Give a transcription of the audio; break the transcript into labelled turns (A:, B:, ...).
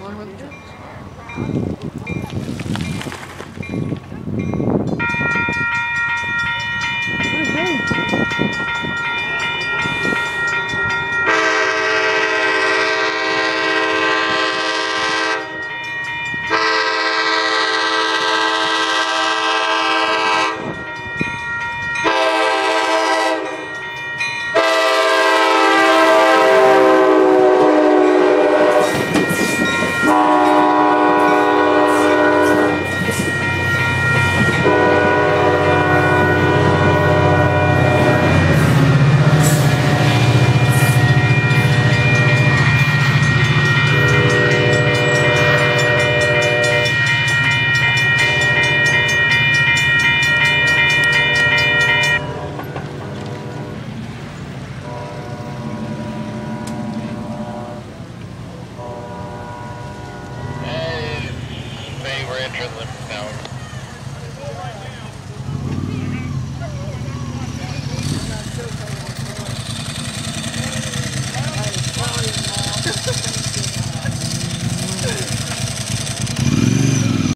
A: 뭘 해줘? We're
B: entering the town.